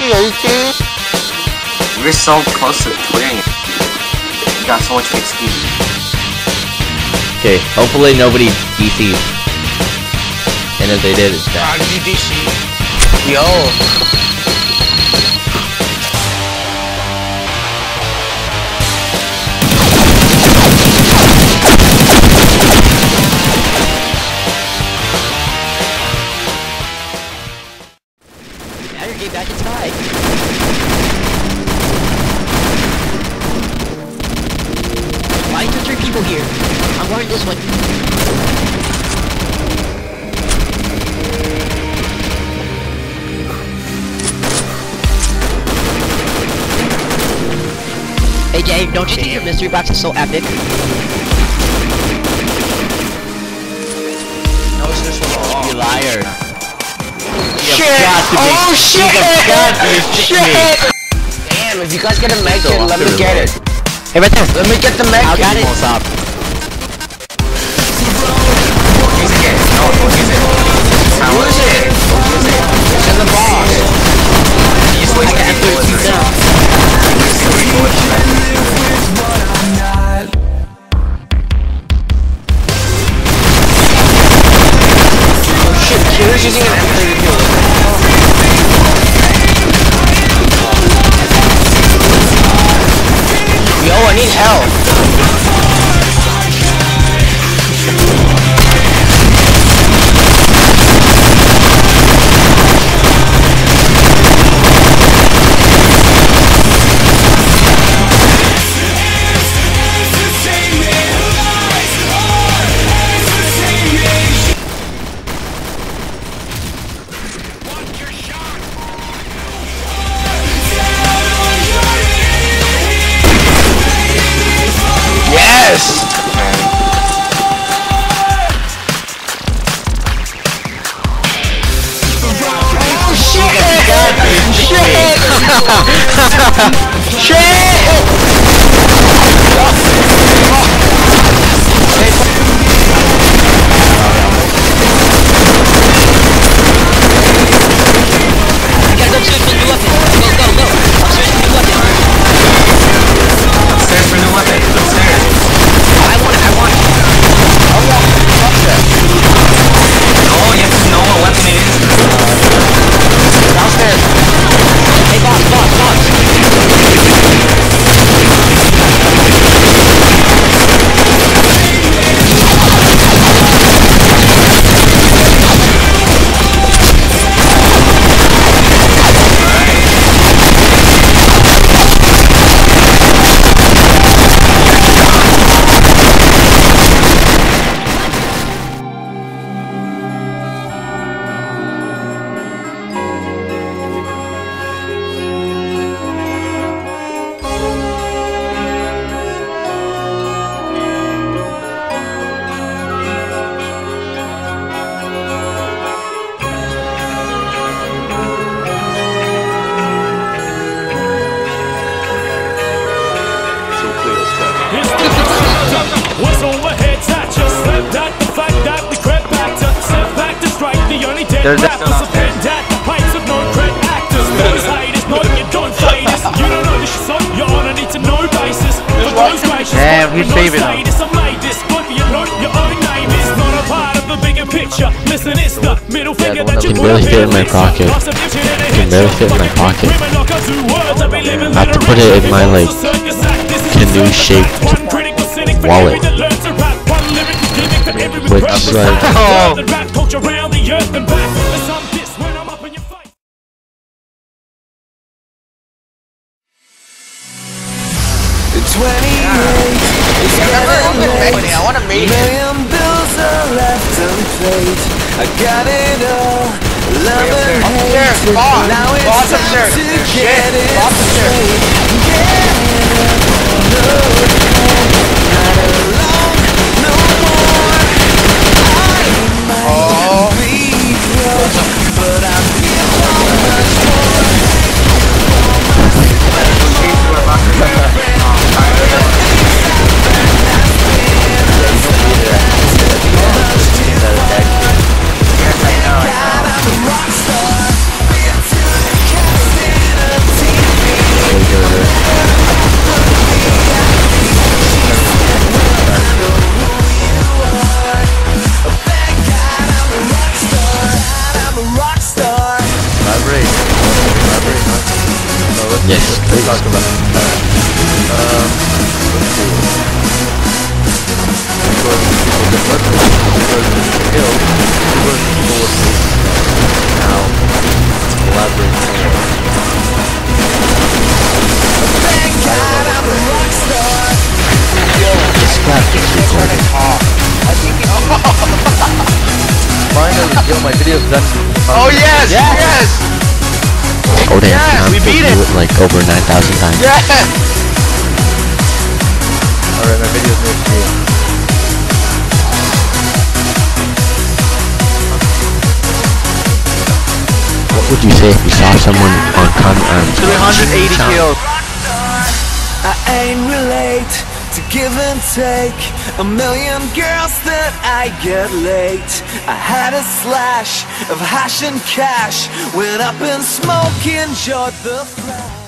Yoshi, are? We're so close to quitting. You got so much XP. Okay, hopefully nobody DCs. And if they did, it's bad. Yo. Why are there three people here? I'm wearing this one. Hey Dave, don't you think your mystery box is so epic? No, it's this one. You liar. Shit! got to be- oh shit! you got to be shitting. Damn, if you guys get a med Still kit, let me the get it. Hey, right there. Let me get the med I got it. Won't stop. Don't use it yet. No, don't use it. Now, it. Use it. It's in the box. You just wasted eight bullets. You wasted three bullets, man. Oh shit, Killer's using an name is not a part of the bigger picture. Listen, it's the middle finger that you can barely fit in my pocket. Lots of vision and a Can barely fit in my pocket. women knock out two words, I I have to put it in my, like, canoe-shaped wallet. Which, like- Oh. I want to make it. Million bills are left unpaid. I got it all. Love and hate. Now it's Boss time to get it straight. Get no talk about? Um, let's see. Because people get murdered, because people get killed, because people with Now, let's collaborate more. This clap is recording. Finally, yo, my video's done. Oh yes! Yes! Oh damn, Yes, Tom we did beat it. it like over 9,000 times. Yes! Alright, my video's near me. What would you say if you saw someone on comment on 380 kills. I ain't relate to give and take. A million girls that I get late. I had a slash of hash and cash. Went up in smoke, enjoyed the flash